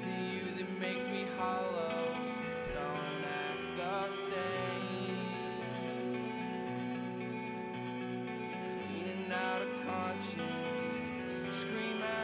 is it you that makes me hollow? Don't act the same. You're cleaning out a conscience, screaming.